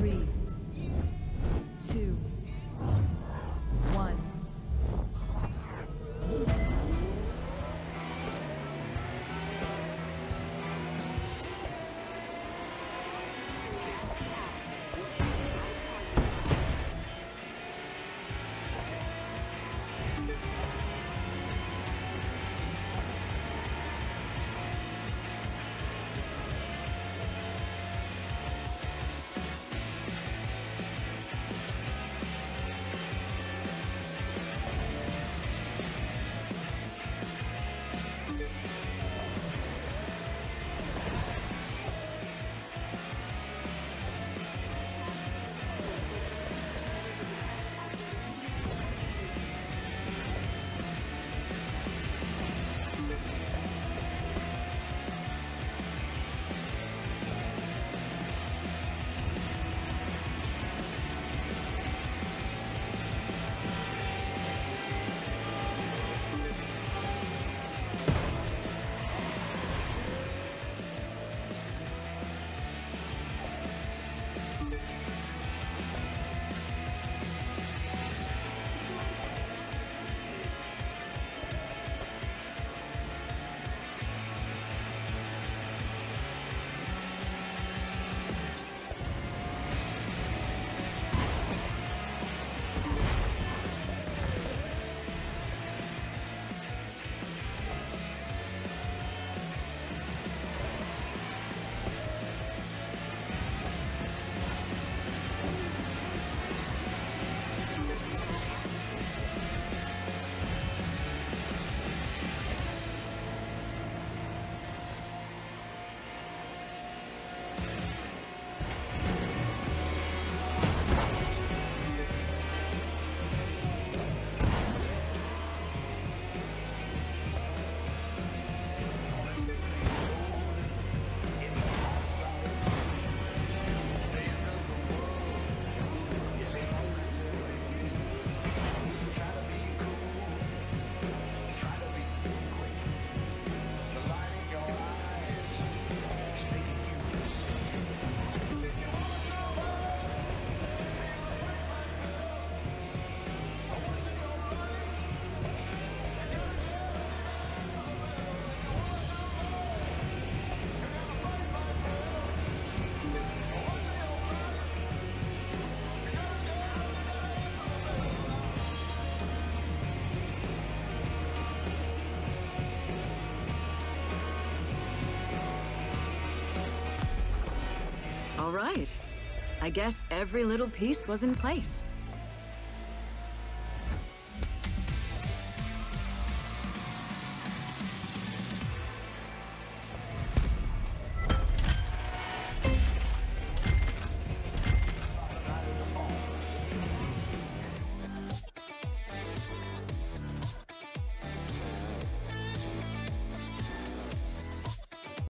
Three, All right. I guess every little piece was in place.